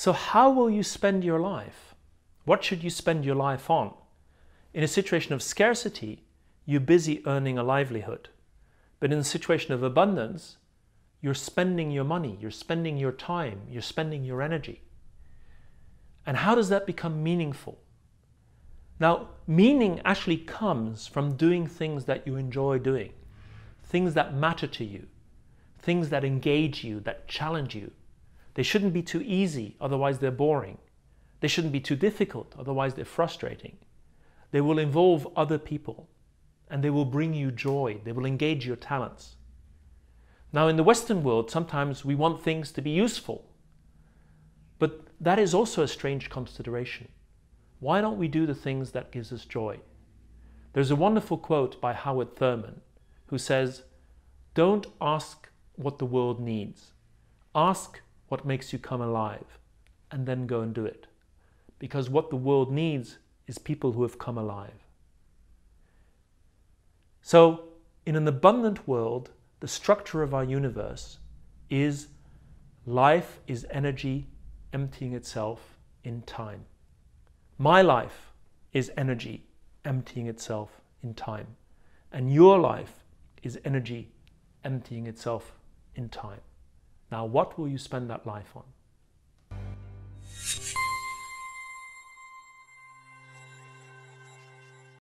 So, how will you spend your life? What should you spend your life on? In a situation of scarcity, you're busy earning a livelihood. But in a situation of abundance, you're spending your money, you're spending your time, you're spending your energy. And how does that become meaningful? Now, meaning actually comes from doing things that you enjoy doing, things that matter to you, things that engage you, that challenge you. They shouldn't be too easy, otherwise, they're boring. They shouldn't be too difficult, otherwise, they're frustrating. They will involve other people and they will bring you joy, they will engage your talents. Now, in the Western world, sometimes we want things to be useful, but that is also a strange consideration. Why don't we do the things that gives us joy? There's a wonderful quote by Howard Thurman who says, Don't ask what the world needs. Ask what makes you come alive and then go and do it. Because what the world needs is people who have come alive. So, in an abundant world, the structure of our universe is life is energy emptying itself in time. My life is energy emptying itself in time. And your life is energy emptying itself in time. Now, what will you spend that life on?